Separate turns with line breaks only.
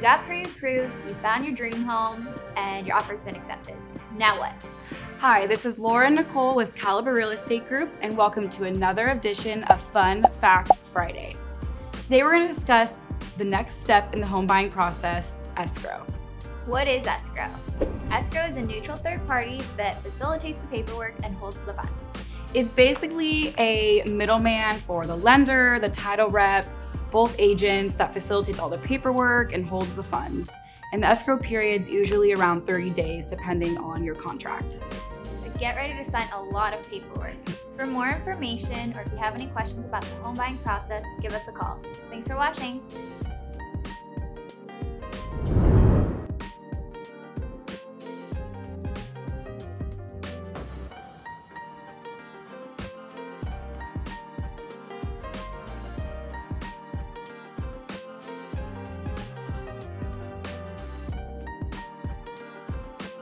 you got pre-approved, you found your dream home, and your offer's been accepted. Now what?
Hi, this is Laura Nicole with Caliber Real Estate Group, and welcome to another edition of Fun Fact Friday. Today we're going to discuss the next step in the home buying process, escrow.
What is escrow? Escrow is a neutral third party that facilitates the paperwork and holds the funds.
It's basically a middleman for the lender, the title rep, both agents that facilitates all the paperwork and holds the funds. And the escrow period's usually around 30 days depending on your contract.
Get ready to sign a lot of paperwork. For more information or if you have any questions about the home buying process, give us a call. Thanks for watching.